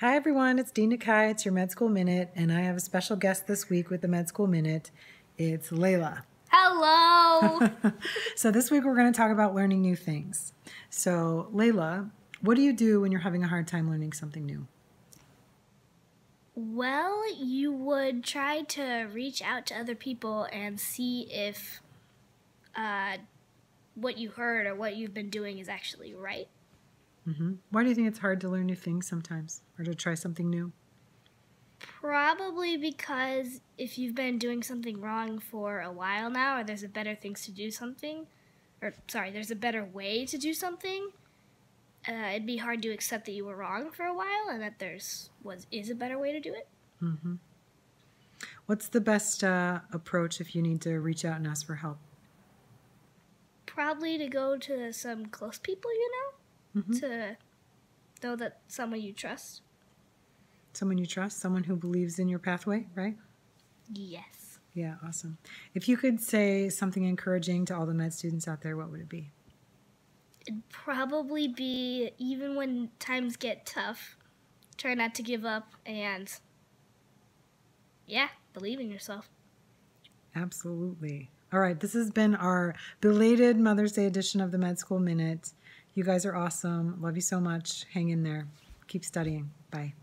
Hi, everyone. It's Dean Nakae. It's your Med School Minute, and I have a special guest this week with the Med School Minute. It's Layla. Hello. So, this week we're going to talk about learning new things. So, Layla, what do you do when you're having a hard time learning something new? well, you would try to reach out to other people and see if uh, what you heard or what you've been doing is actually right. Hmm Why do you think it's hard to learn new things sometimes or to try something new? Probably because if you've been doing something wrong for a while now, or there's a better things to do something, or sorry, there's a better way to do something, uh, it'd be hard to accept that you were wrong for a while and that there's was is a better way to do it. hmm What's the best uh, approach if you need to reach out and ask for help? Probably to go to some close people you know, Mhm. to know that someone you trust. Someone you trust, someone who believes in your pathway, right? Yes. Yeah, awesome. If you could say something encouraging to all the med students out there, what would it be? It'd probably be even when times get tough, try not to give up and yeah, believe in yourself. Absolutely. All right, this has been our belated Mother's Day edition of the Med School Minute. You guys are awesome. Love you so much. Hang in there. Keep studying. Bye.